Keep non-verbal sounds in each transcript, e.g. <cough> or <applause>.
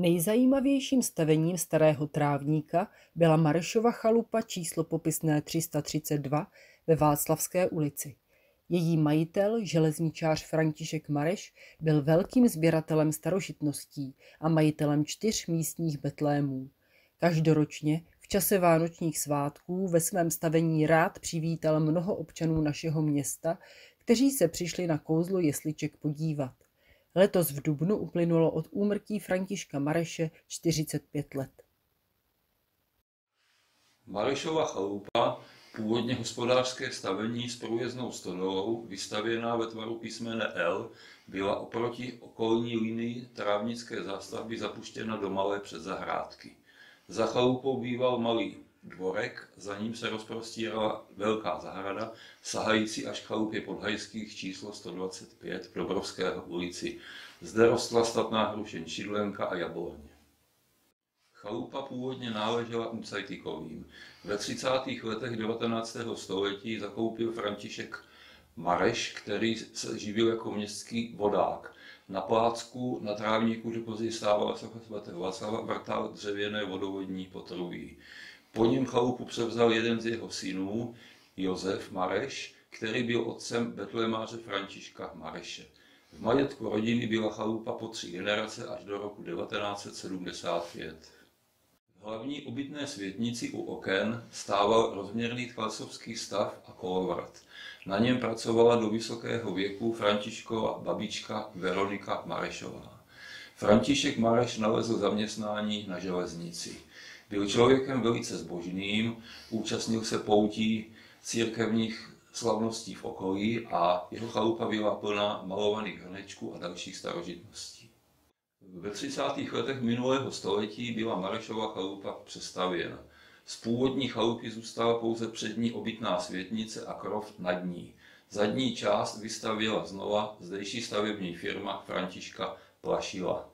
Nejzajímavějším stavením starého trávníka byla Marešova chalupa číslo popisné 332 ve Václavské ulici. Její majitel, železničář František Mareš, byl velkým sběratelem starožitností a majitelem čtyř místních betlémů. Každoročně v čase vánočních svátků ve svém stavení rád přivítal mnoho občanů našeho města, kteří se přišli na kouzlo jesliček podívat. Letos v dubnu uplynulo od úmrtí Františka Mareše 45 let. Marešova chalupa, původně hospodářské stavení s průjezdnou stodolou, vystavěná ve tvaru písmene L, byla oproti okolní linii trávnické zástavby zapuštěna do malé předzahrádky. Za chalupou býval malý dvorek, za ním se rozprostírala velká zahrada, sahající až k chalupě podhajských číslo 125 v Dobrovského ulici. Zde rostla statná hrušeň šidlenka a jabloně. Chalupa původně náležela Ucajtikovým. Ve 30. letech 19. století zakoupil František Mareš, který se živil jako městský vodák. Na plácku na trávníku, že později stávala socha svatého Václava, vrtal dřevěné vodovodní potrubí. Po něm chalupu převzal jeden z jeho synů, Josef Mareš, který byl otcem betlemáře Františka Mareše. V majetku rodiny byla chalupa po tři generace až do roku 1975. V hlavní obytné světnici u oken stával rozměrný tkalcovský stav a kolovrat. Na něm pracovala do vysokého věku Františkova babička Veronika Marešová. František Mareš nalezl zaměstnání na železnici. Byl člověkem velice zbožným, účastnil se poutí církevních slavností v okolí a jeho chalupa byla plná malovaných hrnečků a dalších starožitností. Ve 30. letech minulého století byla Marešova chalupa přestavěna. Z původní chalupy zůstala pouze přední obytná světnice a krov nad ní. Zadní část vystavěla znova zdejší stavební firma Františka Plašila.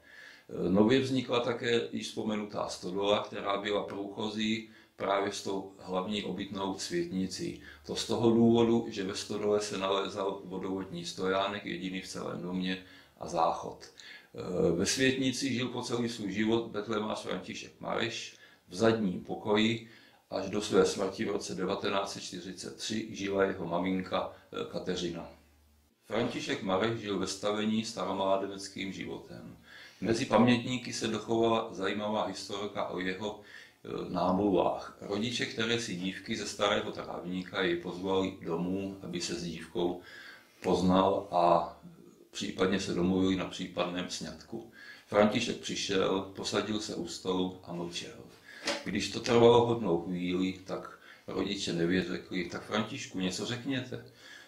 Nově vznikla také již vzpomenutá stodola, která byla průchozí právě s tou hlavní obytnou cvětnicí. To z toho důvodu, že ve stodole se nalézal vodovodní stojánek, jediný v celém domě a záchod. Ve světnici žil po celý svůj život betlemář František Mareš v zadním pokoji až do své smrti v roce 1943 žila jeho maminka Kateřina. František Mareš žil ve stavení staromládeneckým životem. Mezi pamětníky se dochovala zajímavá historka o jeho e, námluvách. Rodiče, které si dívky ze starého trávníka jej pozvali domů, aby se s dívkou poznal a případně se domluvili na případném sňatku. František přišel, posadil se u stolu a mlčel. Když to trvalo hodnou chvíli, tak rodiče nevěřekli, tak Františku, něco řekněte.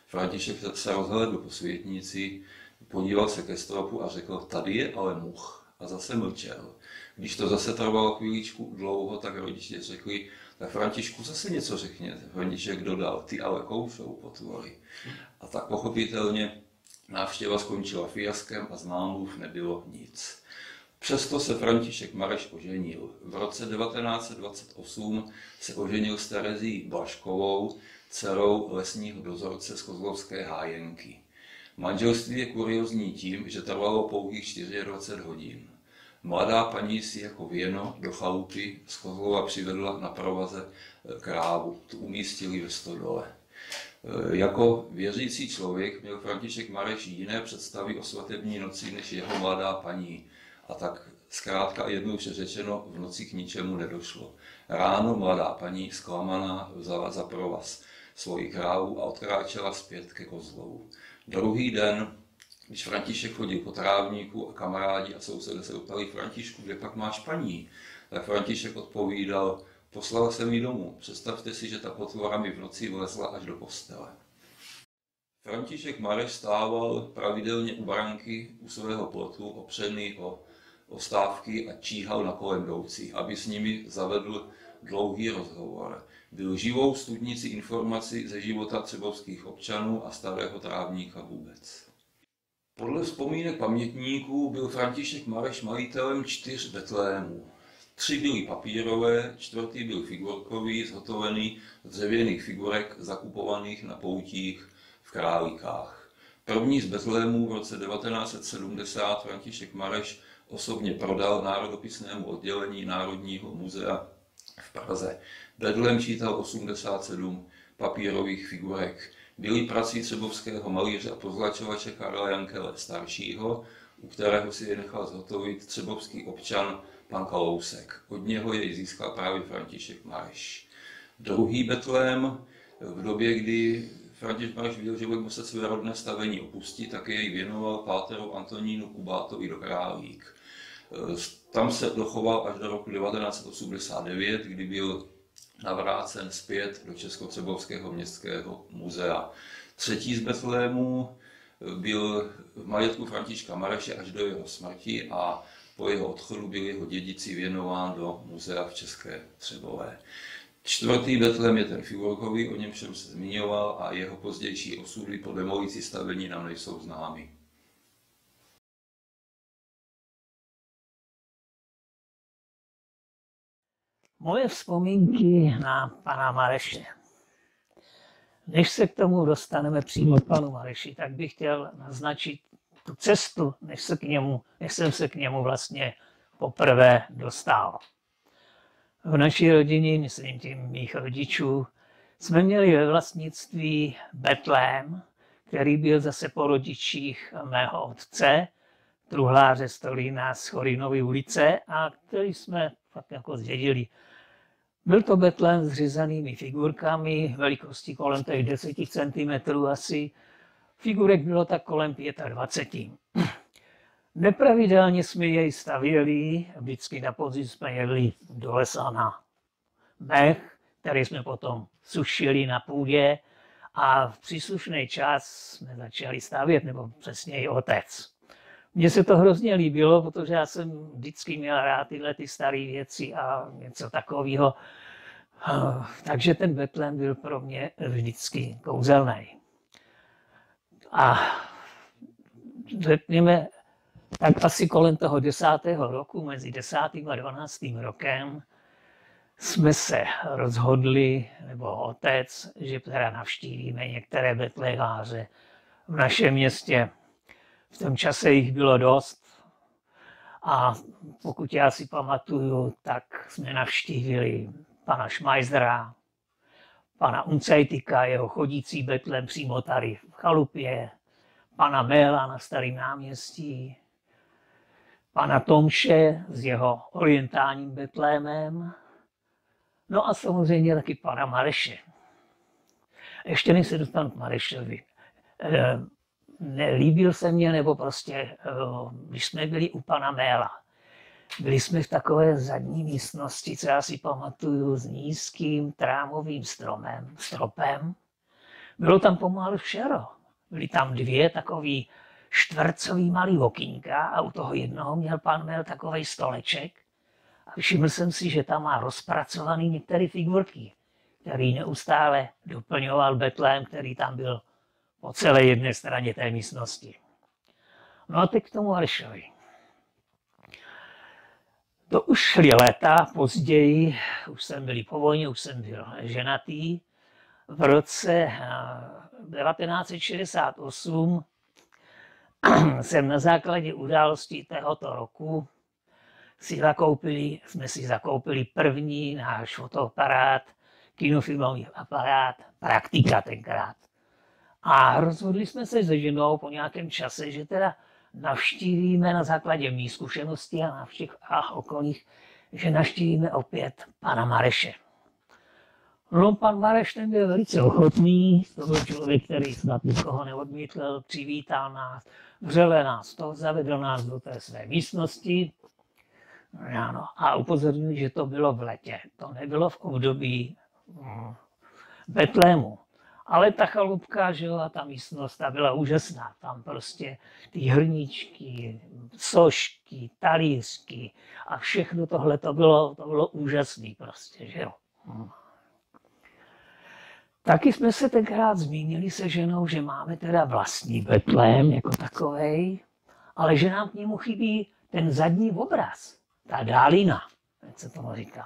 František se rozhledl po světnici, podíval se ke stropu a řekl, tady je ale much. A zase mlčel. Když to zase trvalo chvíličku dlouho, tak rodiče řekli, tak Františku zase něco řekněte. František dodal, ty ale koušou potvory. A tak pochopitelně návštěva skončila fiaskem a z námluv nebylo nic. Přesto se František Mareš oženil. V roce 1928 se oženil s Terezí Blaškovou, dcerou lesního dozorce z Kozlovské hájenky. Manželství je kuriozní tím, že trvalo pouhých 24 hodin. Mladá paní si jako věno do chalupy z Kozlova přivedla na provaze e, krávu, tu umístili ve stodole. E, jako věřící člověk měl František Mareš jiné představy o svatební noci než jeho mladá paní. A tak zkrátka a jednoduše řečeno v noci k ničemu nedošlo. Ráno mladá paní zklamaná vzala za provaz svoji krávu a odkráčela zpět ke kozlovu. Druhý den, když František chodil po trávníku a kamarádi a sousedé se ptali Františku, kde pak máš paní, tak František odpovídal, poslala jsem ji domů, představte si, že ta potvora mi v noci vlezla až do postele. František Mareš stával pravidelně u baranky u svého plotu, opřený o, o stávky a číhal na kolem jdoucí, aby s nimi zavedl dlouhý rozhovor. Byl živou studnici informací ze života třebovských občanů a starého trávníka vůbec. Podle vzpomínek pamětníků byl František Mareš majitelem čtyř betlémů. Tři byly papírové, čtvrtý byl figurkový, zhotovený z dřevěných figurek zakupovaných na poutích v Králíkách. První z Betlémů v roce 1970 František Mareš osobně prodal národopisnému oddělení Národního muzea v Praze. Bedlem čítal 87 papírových figurek. Byly prací třebovského malíře a pozlačovače Karla Jankele staršího, u kterého si je nechal zhotovit třebovský občan pan Kalousek. Od něho jej získal právě František Mareš. Druhý Betlém v době, kdy František Mareš viděl, že bude muset své rodné stavení opustit, tak jej věnoval páteru Antonínu Kubátovi do Králík. Tam se dochoval až do roku 1989, kdy byl navrácen zpět do Českocebovského městského muzea. Třetí z Betlému byl v majetku Františka Mareše až do jeho smrti a po jeho odchodu byl jeho dědici věnován do muzea v České Třebové. Čtvrtý Betlem je ten figurkový, o něm jsem se zmiňoval, a jeho pozdější osudy po demolici stavení nám nejsou známy. Moje vzpomínky na pana Mareše. Než se k tomu dostaneme přímo k panu Mareši, tak bych chtěl naznačit tu cestu, než, se k němu, než jsem se k němu vlastně poprvé dostal. V naší rodině, myslím tím mých rodičů, jsme měli ve vlastnictví Betlém, který byl zase po rodičích mého otce, truhláře Stolína z Chorinovy ulice a který jsme fakt jako zdědili. Byl to betlém s řezanými figurkami, velikosti kolem těch 10 cm asi. Figurek bylo tak kolem 25. Nepravidelně jsme jej stavěli, vždycky na podzim jsme jeli do lesa na mech, který jsme potom sušili na půdě a v příslušný čas jsme začali stavět, nebo přesněji otec. Mně se to hrozně líbilo, protože já jsem vždycky měl rád tyhle ty staré věci a něco takového. Takže ten Betlem byl pro mě vždycky kouzelný. A řekněme, tak asi kolem toho desátého roku, mezi desátým a dvanáctým rokem, jsme se rozhodli, nebo otec, že teda navštívíme některé betléháře v našem městě. V tom čase jich bylo dost. A pokud já si pamatuju, tak jsme navštívili pana Šmajzdra, pana Uncejtika, jeho chodící betlem přímo tady v chalupě, pana Méla na Starém náměstí, pana Tomše s jeho orientálním betlémem, no a samozřejmě taky pana Mareše. Ještě než se dostanu k Marešovi. Nelíbil se mně, nebo prostě, eh, když jsme byli u pana Méla, byli jsme v takové zadní místnosti, co já si pamatuju, s nízkým trámovým stromem, stropem. Bylo tam pomalu všero. Byly tam dvě takový čtvercový malý okýnka a u toho jednoho měl pan Mel takový stoleček. A všiml jsem si, že tam má rozpracovaný některé figurky, který neustále doplňoval Betlém, který tam byl po celé jedné straně té místnosti. No a teď k tomu Aršovi. To už šly léta později, už jsem byl po vojně, už jsem byl ženatý. V roce 1968 eh, <clears throat> jsem na základě událostí tohoto roku si zakoupili, jsme si zakoupili první náš fotoaparát, kinofilmový aparát, praktika tenkrát. A rozhodli jsme se se ženou po nějakém čase, že teda navštívíme na základě mých zkušeností a všech a okolních, že navštívíme opět pana Mareše. No, pan Mareš ten byl velice ochotný, to byl člověk, který snad nikoho neodmítl, přivítal nás, vřele nás to, zavedl nás do té své místnosti ano, a upozornil, že to bylo v letě. To nebylo v období hm, Betlému. Ale ta chalupka, že jo, a ta místnost, ta byla úžasná. Tam prostě ty hrníčky, sošky, talířky a všechno tohle, to bylo, to bylo úžasné prostě, že jo. Hm. Taky jsme se tenkrát zmínili se ženou, že máme teda vlastní betlém jako takovej, ale že nám k němu chybí ten zadní obraz, ta dálina, jak se tomu říká.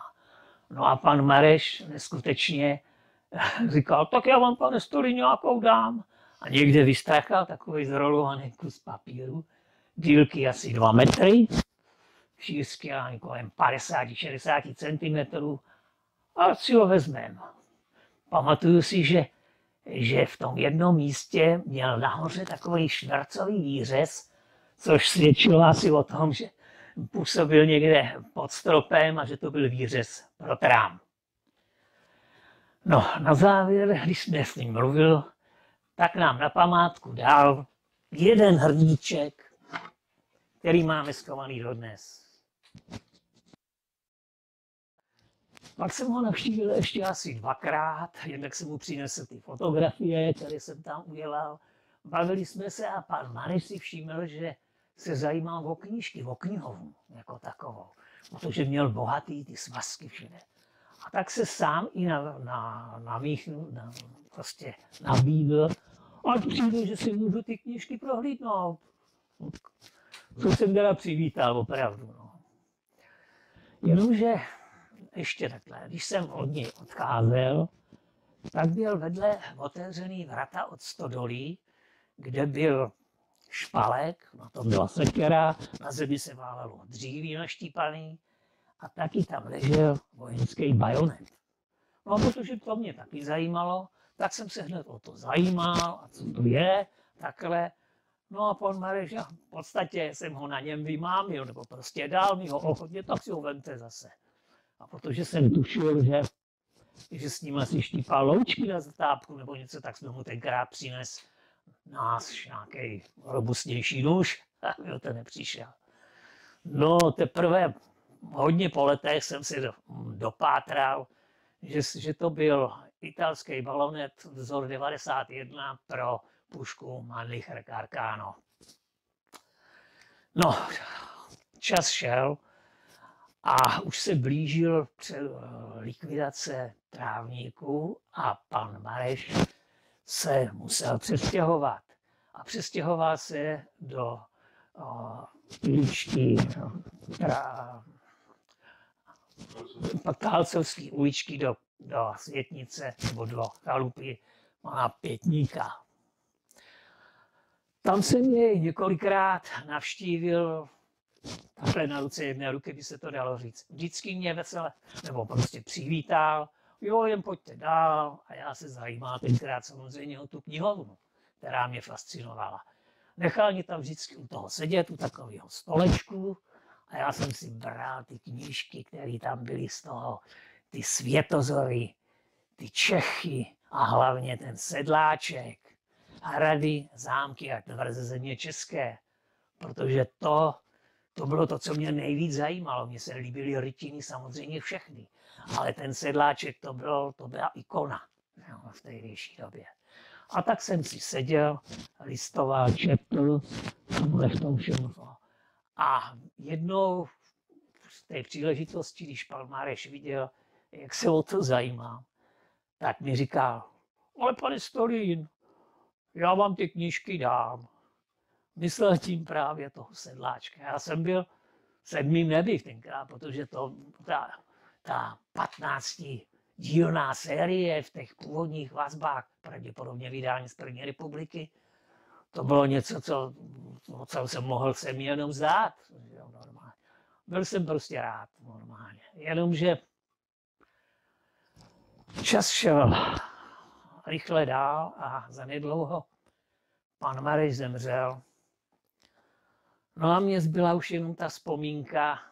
No a pan Mareš neskutečně <laughs> Říkal, tak já vám, pane Stoli, nějakou dám. A někde vystrachal takový zrolovaný kus papíru, dílky asi dva metry, šířky kolem 50-60 cm a si ho vezmeme. Pamatuju si, že, že v tom jednom místě měl nahoře takový švarcový výřez, což svědčilo asi o tom, že působil někde pod stropem a že to byl výřez pro trám. No, na závěr, když jsme s ním mluvil, tak nám na památku dal jeden hrníček, který máme schovaný dodnes. Pak jsem ho navštívil ještě asi dvakrát, jednak jsem mu přinesl ty fotografie, které jsem tam udělal. Bavili jsme se a pan Marek si všiml, že se zajímal o knížky, o knihovnu jako takovou, protože měl bohatý ty svazky všude. A tak se sám i na, na, na, na prostě nabídl, ať přijdu, že si můžu ty knížky prohlídnout. Co jsem teda přivítal, opravdu. No. Jenomže ještě takhle, když jsem od něj odcházel, tak byl vedle otevřený vrata od stodolí, kde byl špalek, na tom byla sekera, na zemi se válelo dříví naštípaný a taky tam ležel vojenský bajonet. No a protože to mě taky zajímalo, tak jsem se hned o to zajímal, a co to je, takhle. No a pan Mareš, já v podstatě jsem ho na něm vymámil, nebo prostě dal mi ho ochotně, tak si ho vemte zase. A protože jsem tušil, že, že s ním asi štípá loučky na zatápku nebo něco, tak jsme mu tenkrát přines nás nějaký robustnější nůž, a jo, ten nepřišel. No teprve hodně po letech jsem si dopátral, že, že to byl italský balonet vzor 91 pro pušku Mannlicher Carcano. No, čas šel a už se blížil likvidace trávníků a pan Mareš se musel přestěhovat. A přestěhoval se do uličky, Kálcovský uličky do, do Světnice nebo do chalupy má pětníka. Tam jsem jej několikrát navštívil, takhle na ruce jedné ruky by se to dalo říct. Vždycky mě vesele, nebo prostě přivítal, jo, jen pojďte dál. A já se zajímám tenkrát samozřejmě o tu knihovnu, která mě fascinovala. Nechal mě tam vždycky u toho sedět, u takového stolečku a já jsem si bral ty knížky, které tam byly z toho, ty světozory, ty Čechy a hlavně ten sedláček, hrady, zámky a tvrze země české. Protože to, to bylo to, co mě nejvíc zajímalo. Mně se líbily rytiny samozřejmě všechny. Ale ten sedláček, to, bylo, to byla ikona jo, v tehdejší době. A tak jsem si seděl, listoval, četl, tomuhle v tom všem. A jednou z té příležitosti, když pan Máreš viděl, jak se o to zajímám, tak mi říkal, ale pane Stolín, já vám ty knížky dám. Myslel tím právě toho sedláčka. Já jsem byl sedmým nebi tenkrát, protože to, ta, ta 15 dílná série v těch původních vazbách, pravděpodobně vydání z první republiky, to bylo něco, co, co jsem mohl se mi jenom zdát. normálně. Byl jsem prostě rád normálně. Jenomže čas šel rychle dál a zanedlouho pan Mareš zemřel. No a mě zbyla už jenom ta vzpomínka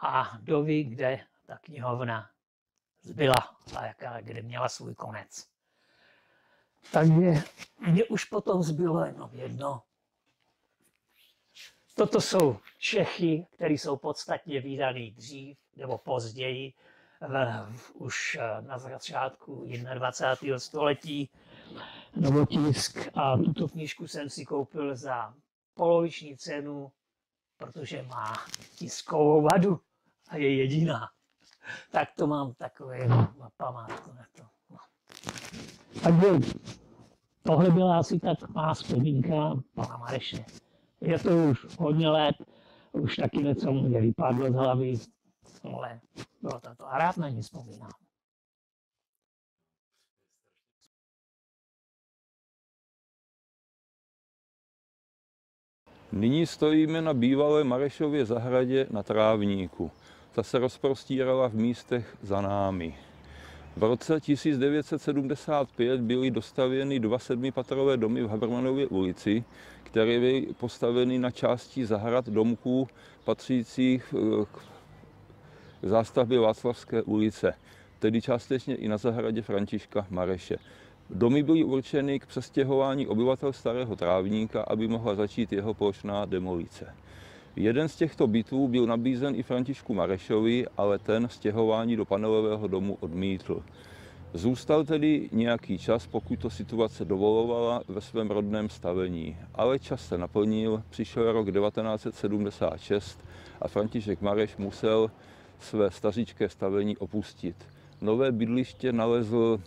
a doví, kde ta knihovna zbyla a jaká, kde měla svůj konec. Takže mě už potom zbylo jenom jedno. Toto jsou Čechy, které jsou podstatně vydané dřív nebo později, už eh, na začátku 21. století novotisk a tuto knížku jsem si koupil za poloviční cenu, protože má tiskovou vadu a je jediná. Tak to mám takové památku na to. Takže tohle byla asi tak má vzpomínka pana Mareše. Je to už hodně let, už taky něco mě vypadlo z hlavy, ale bylo to to a rád na ní vzpomínám. Nyní stojíme na bývalé Marešově zahradě na trávníku. Ta se rozprostírala v místech za námi. V roce 1975 byly dostavěny dva sedmipatrové domy v Habermanově ulici, které byly postaveny na části zahrad domků patřících eh, k zástavbě Václavské ulice, tedy částečně i na zahradě Františka Mareše. Domy byly určeny k přestěhování obyvatel Starého Trávníka, aby mohla začít jeho plošná demolice. Jeden z těchto bytů byl nabízen i Františku Marešovi, ale ten stěhování do panelového domu odmítl. Zůstal tedy nějaký čas, pokud to situace dovolovala, ve svém rodném stavení. Ale čas se naplnil, přišel rok 1976 a František Mareš musel své stařičké stavení opustit. Nové bydliště nalezl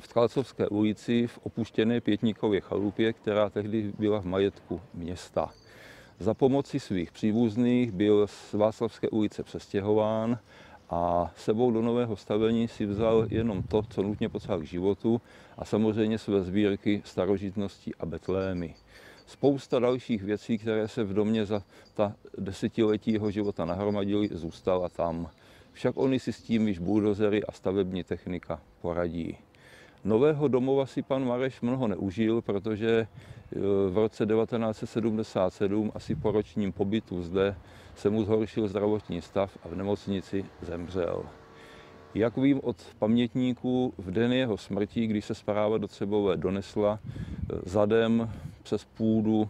v Tkalcovské ulici v opuštěné Pětníkově chalupě, která tehdy byla v majetku města. Za pomoci svých příbuzných byl z Václavské ulice přestěhován a sebou do nového stavení si vzal jenom to, co nutně potřeboval k životu a samozřejmě své sbírky starožitností a betlémy. Spousta dalších věcí, které se v domě za ta desetiletí jeho života nahromadily, zůstala tam. Však oni si s tím již buldozery a stavební technika poradí. Nového domova si pan Mareš mnoho neužil, protože e, v roce 1977, asi po ročním pobytu zde, se mu zhoršil zdravotní stav a v nemocnici zemřel. Jak vím od pamětníků, v den jeho smrti, když se zpráva do Třebové donesla, e, zadem přes půdu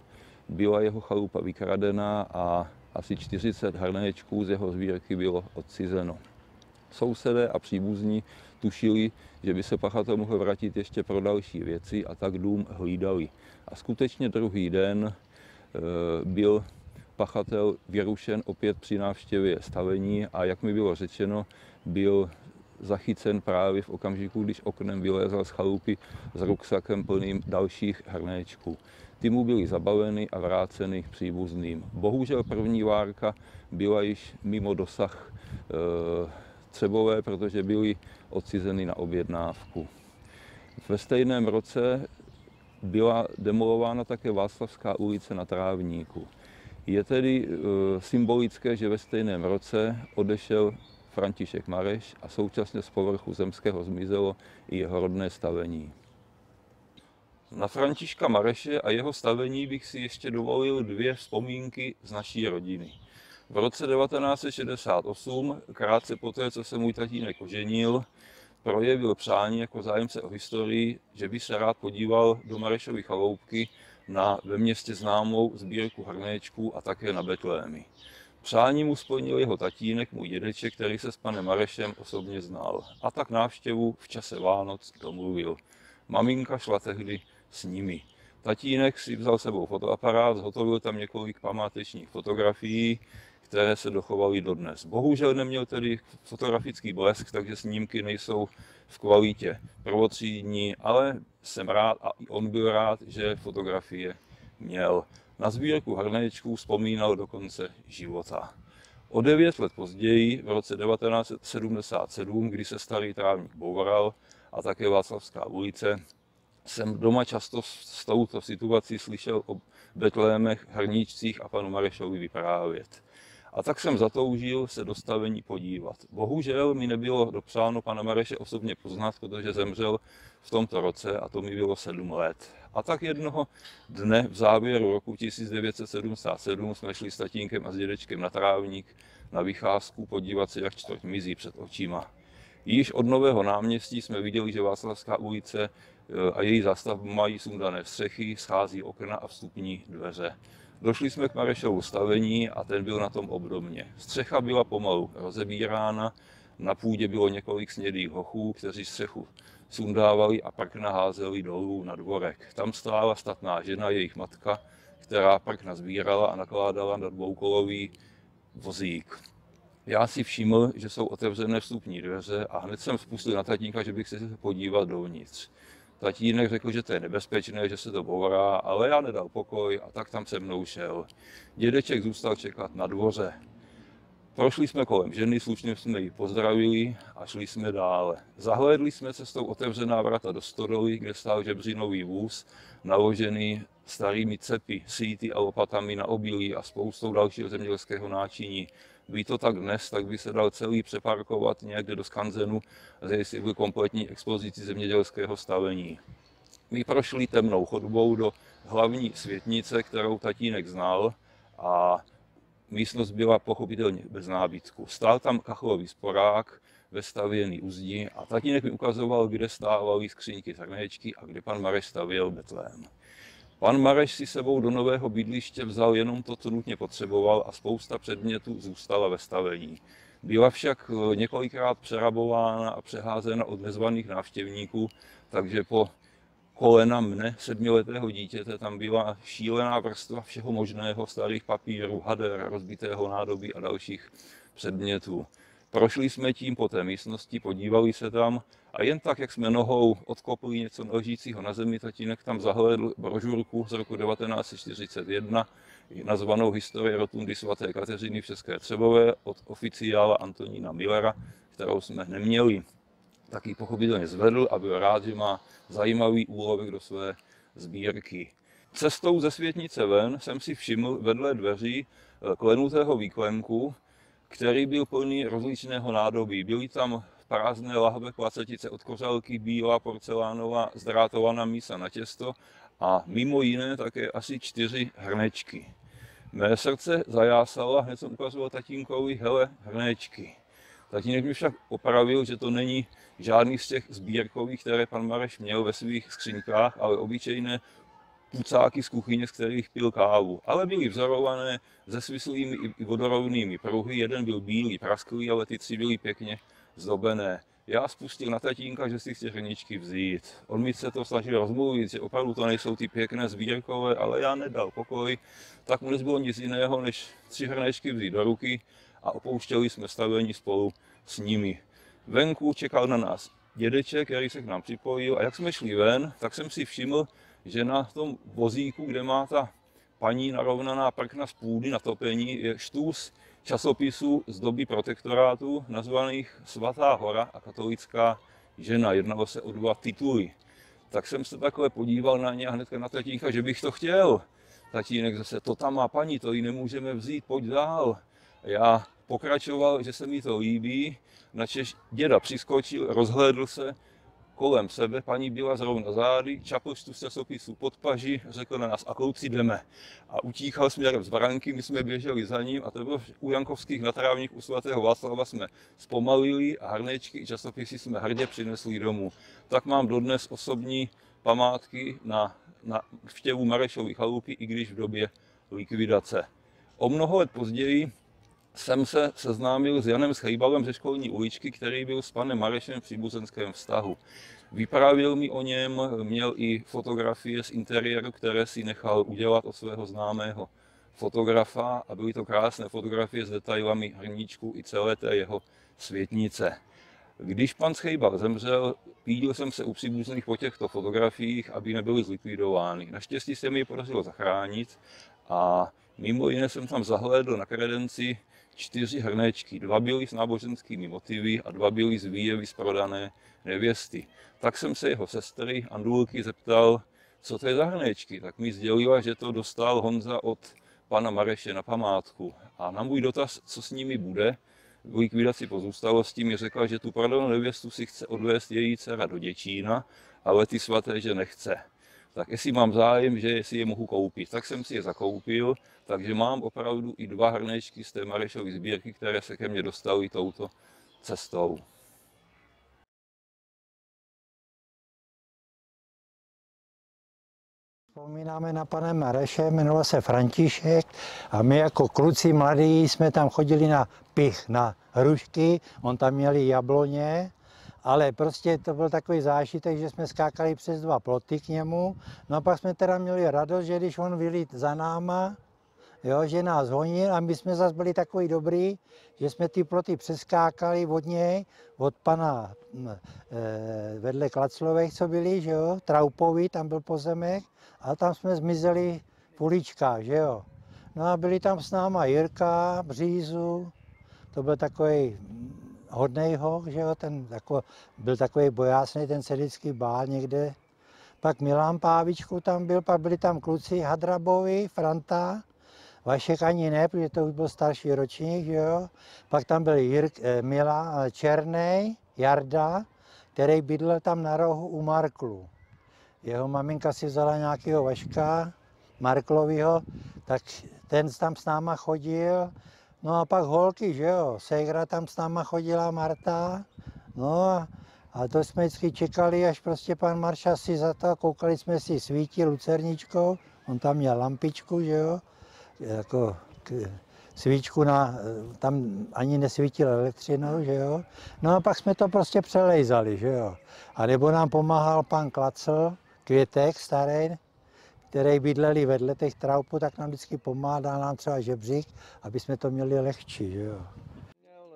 byla jeho chalupa vykradená a asi 40 hrnečků z jeho sbírky bylo odcizeno. Sousedé a příbuzní tušili, že by se pachatel mohl vrátit ještě pro další věci a tak dům hlídali. A skutečně druhý den eh, byl pachatel vyrušen opět při návštěvě stavení a jak mi bylo řečeno, byl zachycen právě v okamžiku, když oknem vylézal z chalupy s ruksakem plným dalších hrnéčků. Ty mu byly zabaveny a vráceny příbuzným. Bohužel první várka byla již mimo dosah e, Třebové, protože byly odcizeny na objednávku. Ve stejném roce byla demolována také Václavská ulice na Trávníku. Je tedy e, symbolické, že ve stejném roce odešel František Mareš a současně z povrchu zemského zmizelo i jeho rodné stavení. Na Františka Mareše a jeho stavení bych si ještě dovolil dvě vzpomínky z naší rodiny. V roce 1968, krátce poté, co se můj tatínek oženil, projevil přání jako zájemce o historii, že by se rád podíval do Marešovy chaloupky na ve městě známou sbírku hrnéčků a také na betlémy. Přání mu splnil jeho tatínek, můj dědeček, který se s panem Marešem osobně znal. A tak návštěvu v čase Vánoc domluvil. Maminka šla tehdy s nimi. Tatínek si vzal sebou fotoaparát, zhotovil tam několik památečních fotografií, které se dochovaly dodnes. Bohužel neměl tedy fotografický blesk, takže snímky nejsou v kvalitě prvotřídní, ale jsem rád a i on byl rád, že fotografie měl. Na sbírku hrnečků vzpomínal do konce života. O devět let později, v roce 1977, kdy se starý trávník boural a také Václavská ulice, jsem doma často s touto situací slyšel o Betlémech, Hrníčcích a panu Marešovi vyprávět. A tak jsem zatoužil se dostavení podívat. Bohužel mi nebylo dopřáno pana Mareše osobně poznat, protože zemřel v tomto roce a to mi bylo sedm let. A tak jednoho dne v závěru roku 1977 jsme šli s tatínkem a s dědečkem na trávník na vycházku podívat se, jak čtvrť mizí před očima. Již od Nového náměstí jsme viděli, že Václavská ulice e, a její zástavbu mají sundané střechy, schází okna a vstupní dveře. Došli jsme k Marešovu stavení a ten byl na tom obdobně. Střecha byla pomalu rozebírána, na půdě bylo několik snědých hochů, kteří střechu sundávali a pak naházeli dolů na dvorek. Tam stála statná žena, jejich matka, která pak nazbírala a nakládala na dvoukolový vozík. Já si všiml, že jsou otevřené vstupní dveře a hned jsem spustil na tatínka, že bych se podíval dovnitř. Tatínek řekl, že to je nebezpečné, že se to bourá, ale já nedal pokoj a tak tam se mnou šel. Dědeček zůstal čekat na dvoře. Prošli jsme kolem ženy, slušně jsme ji pozdravili a šli jsme dále. Zahlédli jsme cestou otevřená vrata do stodoly, kde stál žebřinový vůz, naložený starými cepy, síty a lopatami na obilí a spoustou dalšího zemědělského náčiní. By to tak dnes, tak by se dal celý přeparkovat někde do skanzenu a zjistit byl kompletní expozici zemědělského stavení. My prošli temnou chodbou do hlavní světnice, kterou tatínek znal a místnost byla pochopitelně bez nábytku. Stál tam kacholový sporák, vestavěný uzdi a tatínek mi ukazoval, kde stávaly skřínky trnečky a kde pan Mareš stavěl betlém. Pan Mareš si sebou do nového bydliště vzal jenom to, co nutně potřeboval a spousta předmětů zůstala ve stavení. Byla však několikrát přerabována a přeházena od nezvaných návštěvníků, takže po kolena mne, sedmiletého dítěte, tam byla šílená vrstva všeho možného, starých papírů, hader, rozbitého nádobí a dalších předmětů. Prošli jsme tím po té místnosti, podívali se tam a jen tak, jak jsme nohou odkopli něco ležícího na zemi, tatínek tam zahledl brožurku z roku 1941, nazvanou Historie rotundy svaté Kateřiny v České Třebové od oficiála Antonína Millera, kterou jsme neměli taky pochopitelně zvedl a byl rád, že má zajímavý úlovek do své sbírky. Cestou ze světnice ven jsem si všiml vedle dveří eh, klenutého výklenku, který byl plný rozličného nádobí. Byly tam prázdné lahve placetice od kořalky, bílá porcelánová zdrátovaná mísa na těsto a mimo jiné také asi čtyři hrnečky. Mé srdce zajásalo a hned jsem ukazoval tatínkovi, hele, hrnečky. Tatínek mi však opravil, že to není žádný z těch sbírkových, které pan Mareš měl ve svých skřínkách, ale obyčejné pucáky z kuchyně, z kterých pil kávu. Ale byly vzorované se svislými i vodorovnými pruhy. Jeden byl bílý, prasklý, ale ty tři byly pěkně zdobené. Já spustil na tatínka, že si chci hrničky vzít. On mi se to snažil rozmluvit, že opravdu to nejsou ty pěkné sbírkové, ale já nedal pokoj. Tak mu nezbylo nic jiného, než tři hrnečky vzít do ruky a opouštěli jsme stavení spolu s nimi. Venku čekal na nás dědeček, který se k nám připojil a jak jsme šli ven, tak jsem si všiml, že na tom vozíku, kde má ta paní narovnaná prkna z půdy na topení, je štůz časopisů z doby protektorátu nazvaných Svatá hora a katolická žena. Jednalo se o dva tituly. Tak jsem se takhle podíval na ně a hned na tatínka, že bych to chtěl. Tatínek zase, to tam má paní, to ji nemůžeme vzít, pojď dál. Já pokračoval, že se mi to líbí, načež děda přiskočil, rozhlédl se kolem sebe, paní byla zrovna zády, čapl z časopisu pod paži, řekl na nás a kluci jdeme. A utíchal směrem z baranky, my jsme běželi za ním a to bylo u Jankovských natrávních u svatého Václava jsme zpomalili a hrnečky i časopisy jsme hrdě přinesli domů. Tak mám dodnes osobní památky na, na vštěvu Marešovy chalupy, i když v době likvidace. O mnoho let později jsem se seznámil s Janem Schejbalem ze školní uličky, který byl s panem Marešem v příbuzenském vztahu. Vyprávěl mi o něm, měl i fotografie z interiéru, které si nechal udělat od svého známého fotografa a byly to krásné fotografie s detailami hrníčku i celé té jeho světnice. Když pan Schejbal zemřel, pídil jsem se u příbuzných po těchto fotografiích, aby nebyly zlikvidovány. Naštěstí se mi je podařilo zachránit a mimo jiné jsem tam zahlédl na kredenci čtyři hrnečky. Dva byly s náboženskými motivy a dva byly z výjevy z prodané nevěsty. Tak jsem se jeho sestry Andulky zeptal, co to je za hrnečky. Tak mi sdělila, že to dostal Honza od pana Mareše na památku. A na můj dotaz, co s nimi bude, v likvidaci pozůstalosti mi řekla, že tu prodanou nevěstu si chce odvést její dcera do Děčína, ale ty svaté, že nechce tak jestli mám zájem, že jestli je mohu koupit. Tak jsem si je zakoupil, takže mám opravdu i dva hrnečky z té Marešovy sbírky, které se ke mně dostaly touto cestou. Vzpomínáme na pane Mareše, jmenoval se František a my jako kluci mladí jsme tam chodili na pich, na hrušky, on tam měli jabloně ale prostě to byl takový zážitek, že jsme skákali přes dva ploty k němu. No a pak jsme teda měli radost, že když on vylít za náma, jo, že nás honil a my jsme zase byli takový dobrý, že jsme ty ploty přeskákali od něj, od pana e, vedle Klaclových, co byli, že jo, Traupovi, tam byl pozemek, a tam jsme zmizeli v uličkách, že jo. No a byli tam s náma Jirka, Břízu, to byl takový hodnej hoch, že jo, ten jako, byl takový bojásný, ten se vždycky bál někde. Pak Milan Pávičku tam byl, pak byli tam kluci Hadrabovi, Franta, Vašek ani ne, protože to už byl starší ročník, že jo. Pak tam byl Jirk, eh, Mila, Černej, Jarda, který bydlel tam na rohu u Marklu. Jeho maminka si vzala nějakého Vaška, Marklovýho, tak ten tam s náma chodil. No a pak holky, že jo, Segra tam s náma chodila, Marta. No a, a to jsme vždycky čekali, až prostě pan Marša si za to, koukali jsme si svítí lucerničkou, on tam měl lampičku, že jo, jako svíčku na, tam ani nesvítil elektřinou, že jo. No a pak jsme to prostě přelejzali, že jo. A nebo nám pomáhal pan Klacl, Květek starý, který bydleli vedle těch traupů, tak nám vždycky pomáhá, nám třeba žebřík, aby jsme to měli lehčí, že jo. Měl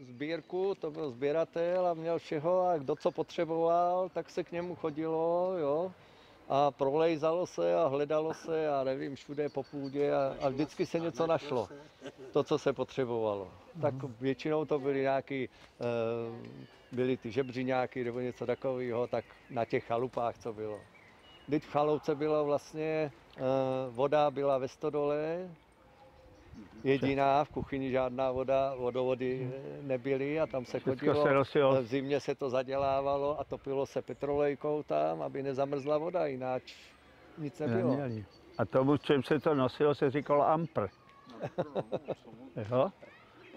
eh, sbírku, to byl sběratel a měl všeho a kdo co potřeboval, tak se k němu chodilo, jo a prolejzalo se a hledalo se a nevím, všude po půdě a, a vždycky se něco našlo, to, co se potřebovalo. Tak většinou to byly nějaký, eh, byly ty žebřiňáky nebo něco takového, tak na těch chalupách, co bylo. Teď v chalouce byla vlastně, eh, voda byla ve stodole, jediná, v kuchyni žádná voda, vodovody nebyly a tam se chodilo. V zimě se to zadělávalo a topilo se petrolejkou tam, aby nezamrzla voda, jinak nic nebylo. Neměli. A tomu, čem se to nosilo, se říkalo ampr. jo?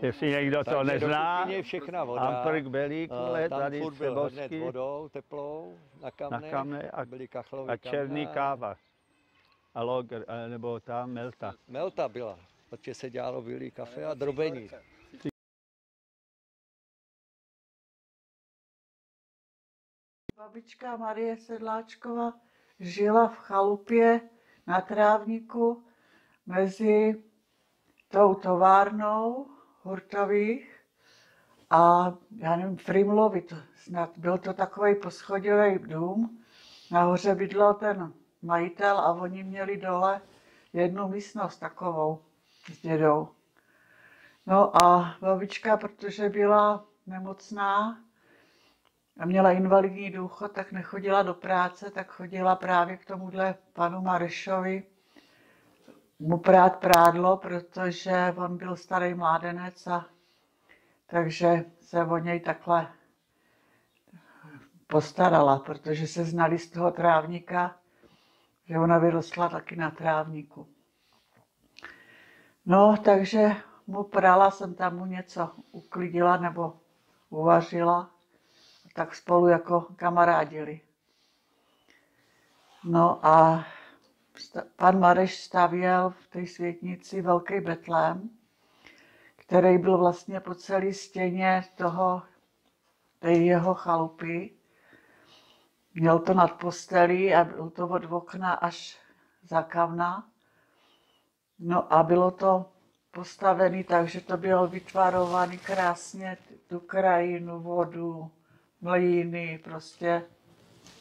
Jestli někdo to nezná, všechna voda. ampr k belíku, Eh, tady furt byl vodou, teplou, na kamne, na kamne a, byly kachlové a černý kamne káva. A loger, eh, nebo ta melta. Melta byla, protože se dělalo bílý kafe a drobení. Babička Marie Sedláčková žila v chalupě na trávníku mezi tou továrnou Hurtových a já nevím, Frimlovi to snad. Byl to takový poschodový dům. Nahoře bydlel ten majitel a oni měli dole jednu místnost takovou s dědou. No a babička, protože byla nemocná, a měla invalidní důchod, tak nechodila do práce, tak chodila právě k tomuhle panu Marešovi mu prát prádlo, protože on byl starý mládenec a takže se o něj takhle postarala, protože se znali z toho trávníka, že ona vyrostla taky na trávníku. No, takže mu prala, jsem tam mu něco uklidila nebo uvařila tak spolu jako kamarádili. No a pan Mareš stavěl v té světnici velký betlém, který byl vlastně po celé stěně toho, té jeho chalupy. Měl to nad postelí a byl to od okna až za kavna. No a bylo to postavený tak, že to bylo vytvarovaný krásně, tu krajinu, vodu, mlýny, prostě,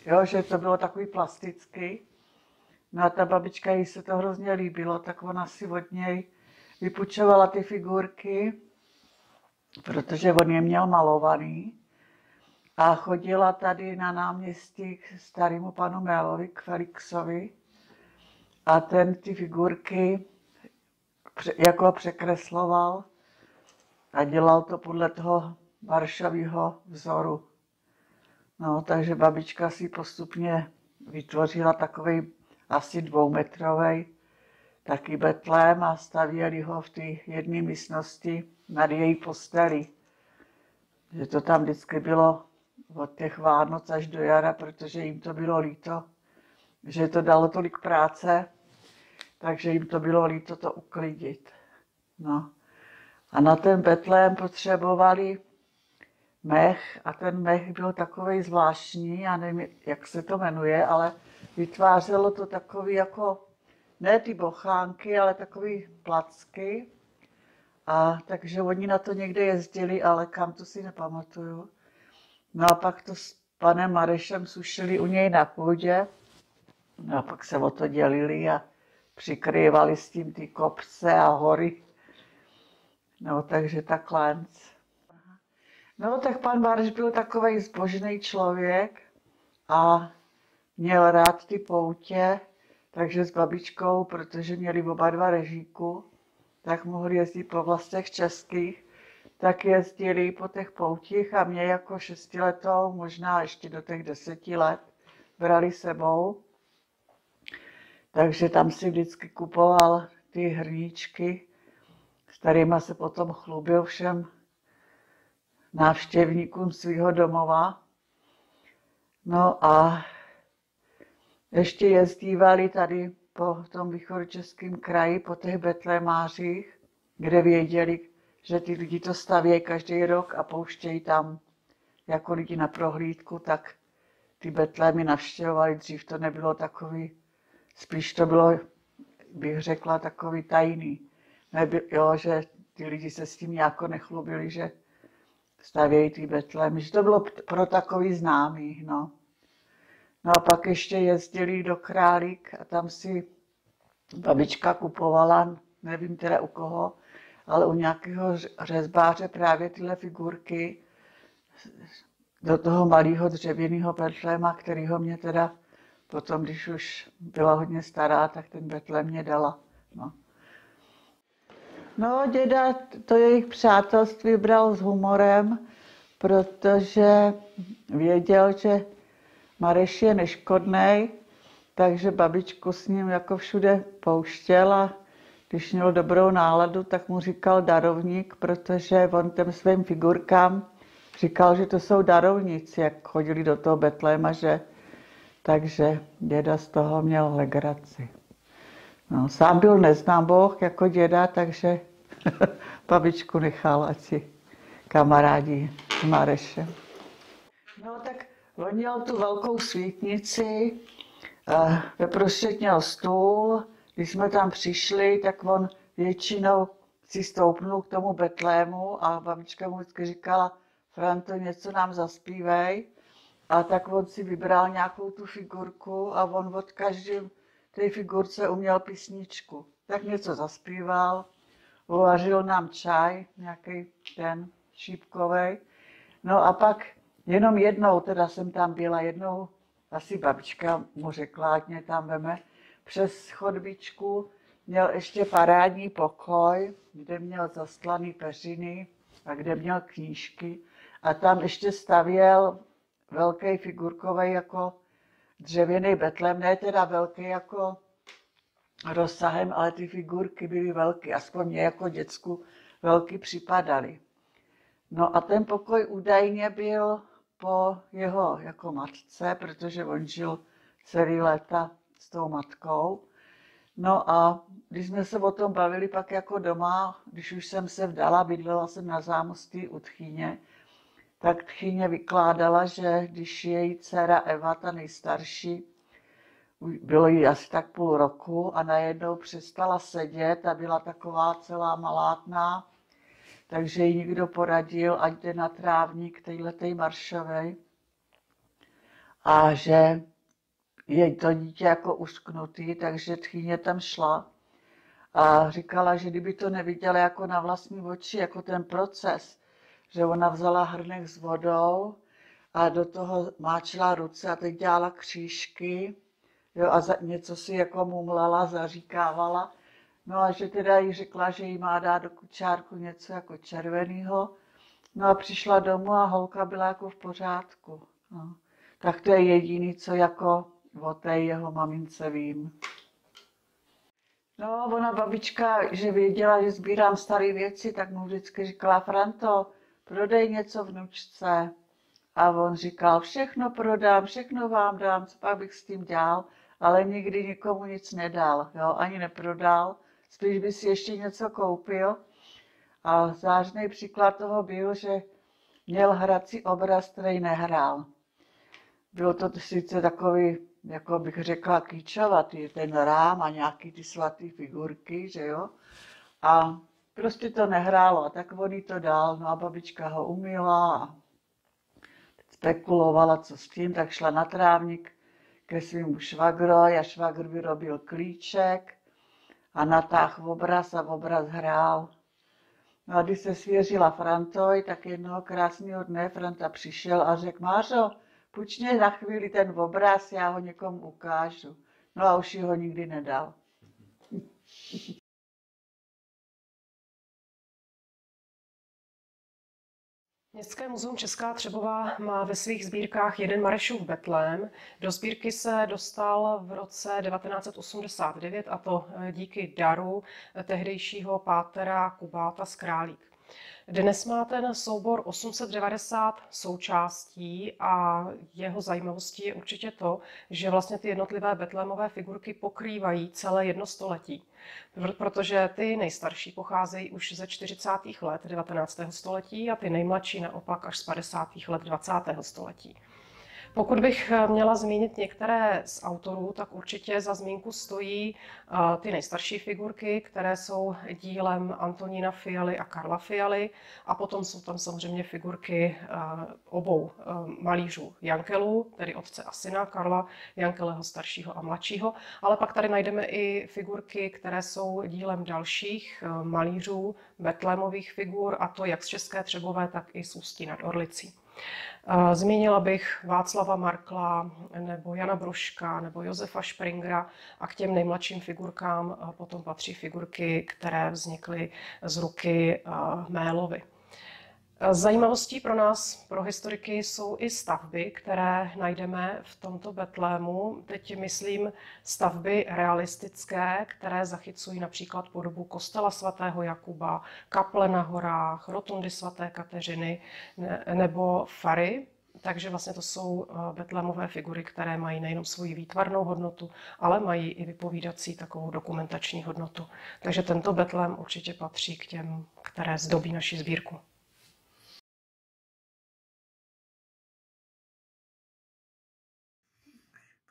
jo, že to bylo takový plastický. No a ta babička, jí se to hrozně líbilo, tak ona si od něj vypučovala ty figurky, protože on je měl malovaný. A chodila tady na náměstí k starému panu Mélovi, k Felixovi. A ten ty figurky jako překresloval a dělal to podle toho Varšavního vzoru. No, takže babička si postupně vytvořila takový asi dvoumetrový taky betlém a stavěli ho v té jedné místnosti nad její posteli. Že to tam vždycky bylo od těch Vánoc až do jara, protože jim to bylo líto, že to dalo tolik práce, takže jim to bylo líto to uklidit. No. A na ten betlém potřebovali mech a ten mech byl takový zvláštní, já nevím, jak se to jmenuje, ale vytvářelo to takový jako, ne ty bochánky, ale takový placky. A takže oni na to někde jezdili, ale kam to si nepamatuju. No a pak to s panem Marešem sušili u něj na půdě. No a pak se o to dělili a přikrývali s tím ty kopce a hory. No, takže takhle. No, tak pan Marš byl takový zbožný člověk a měl rád ty poutě, takže s babičkou, protože měli oba dva režíku, tak mohli jezdit po vlastech českých, tak jezdili po těch poutích a mě jako šestiletou, možná ještě do těch deseti let, brali sebou. Takže tam si vždycky kupoval ty hrníčky, s kterými se potom chlubil všem návštěvníkům svého domova. No a ještě jezdívali tady po tom východočeském kraji, po těch betlémářích, kde věděli, že ty lidi to stavějí každý rok a pouštějí tam jako lidi na prohlídku, tak ty betlémy navštěvovali. Dřív to nebylo takový, spíš to bylo, bych řekla, takový tajný. Nebyl, jo, že ty lidi se s tím jako nechlubili, že stavějí ty betlémy, že to bylo pro takový známý, no. No a pak ještě jezdili do Králík a tam si babička kupovala, nevím teda u koho, ale u nějakého řezbáře právě tyhle figurky do toho malého dřevěného Betléma, ho mě teda potom, když už byla hodně stará, tak ten Betlém mě dala. No. No, děda to jejich přátelství bral s humorem, protože věděl, že Mareš je neškodný, takže babičku s ním jako všude pouštěl a když měl dobrou náladu, tak mu říkal darovník, protože on těm svým figurkám říkal, že to jsou darovníci, jak chodili do toho Betléma, že takže děda z toho měl legraci. No, sám byl neznám Boh jako děda, takže <laughs> babičku nechal, ať si kamarádi s Marešem. On měl tu velkou svítnici, ve prostřed měl stůl, když jsme tam přišli, tak on většinou si stoupnul k tomu Betlému a babička mu vždycky říkala, Franto, něco nám zaspívej. A tak on si vybral nějakou tu figurku a on od každé té figurce uměl písničku. Tak něco zaspíval, uvařil nám čaj, nějaký ten šípkový. No a pak jenom jednou, teda jsem tam byla, jednou asi babička mu řekla, ať mě tam veme, přes chodbičku měl ještě parádní pokoj, kde měl zaslaný peřiny a kde měl knížky. A tam ještě stavěl velký figurkový jako dřevěný betlem, ne teda velký jako rozsahem, ale ty figurky byly velké, aspoň mě jako děcku velký připadaly. No a ten pokoj údajně byl po jeho jako matce, protože on žil celý léta s tou matkou. No a když jsme se o tom bavili pak jako doma, když už jsem se vdala, bydlela jsem na zámostí u tchýně, tak tchýně vykládala, že když její dcera Eva, ta nejstarší, bylo jí asi tak půl roku a najednou přestala sedět a byla taková celá malátná, takže jí někdo poradil, ať jde na trávník téhletej maršovej a že je to dítě jako usknutý, takže tchýně tam šla a říkala, že kdyby to neviděla jako na vlastní oči, jako ten proces, že ona vzala hrnek s vodou a do toho máčila ruce a teď dělala křížky jo, a za, něco si jako mumlala, zaříkávala. No a že teda jí řekla, že jí má dát do kučárku něco jako červeného. No a přišla domů a holka byla jako v pořádku. No. Tak to je jediný, co jako o té jeho mamince vím. No, ona babička, že věděla, že sbírám staré věci, tak mu vždycky říkala, Franto, prodej něco vnučce. A on říkal, všechno prodám, všechno vám dám, co pak bych s tím dělal, ale nikdy nikomu nic nedal, jo, ani neprodal, spíš by si ještě něco koupil. A zářný příklad toho byl, že měl hrací obraz, který nehrál. Bylo to sice takový jako bych řekla, kýčovatý, ten rám a nějaký ty svatý figurky, že jo. A prostě to nehrálo, tak on to dal, no a babička ho umila a spekulovala, co s tím, tak šla na trávník ke svým švagrovi a švagr vyrobil klíček a natáhl obraz a obraz hrál. No a když se svěřila Frantoj, tak jednoho krásného dne Franta přišel a řekl, Mářo, půjč mě na chvíli ten obraz, já ho někomu ukážu. No a už ho nikdy nedal. Městské muzeum Česká Třebová má ve svých sbírkách jeden Marešův Betlém. Do sbírky se dostal v roce 1989 a to díky daru eh, tehdejšího pátera Kubáta z Králík. Dnes má ten soubor 890 součástí a jeho zajímavostí je určitě to, že vlastně ty jednotlivé betlémové figurky pokrývají celé jedno století. Protože ty nejstarší pocházejí už ze 40. let 19. století a ty nejmladší naopak až z 50. let 20. století. Pokud bych eh, měla zmínit některé z autorů, tak určitě za zmínku stojí eh, ty nejstarší figurky, které jsou dílem Antonína Fialy a Karla Fialy. A potom jsou tam samozřejmě figurky eh, obou malířů Jankelů, tedy otce a syna Karla Jankeleho staršího a mladšího. Ale pak tady najdeme i figurky, které jsou dílem dalších malířů, betlémových figur, a to jak z České Třebové, tak i z Ústí nad Orlicí. Zmínila bych Václava Markla, nebo Jana Broška, nebo Josefa Springera a k těm nejmladším figurkám potom patří figurky, které vznikly z ruky Mélovy. Zajímavostí pro nás, pro historiky, jsou i stavby, které najdeme v tomto Betlému. Teď myslím stavby realistické, které zachycují například podobu kostela svatého Jakuba, kaple na horách, rotundy svaté Kateřiny nebo fary. Takže vlastně to jsou eh, betlémové figury, které mají nejenom svoji výtvarnou hodnotu, ale mají i vypovídací takovou dokumentační hodnotu. Takže tento betlém určitě patří k těm, které zdobí naši sbírku.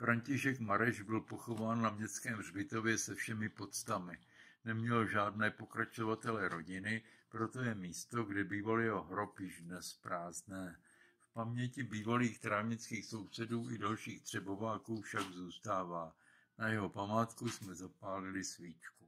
František Mareš byl pochován na městském hřbitově se všemi podstami. Neměl žádné pokračovatele rodiny, proto je místo, kde býval jeho hrob již dnes prázdné. V paměti bývalých trávnických sousedů i dalších třebováků však zůstává. Na jeho památku jsme zapálili svíčku.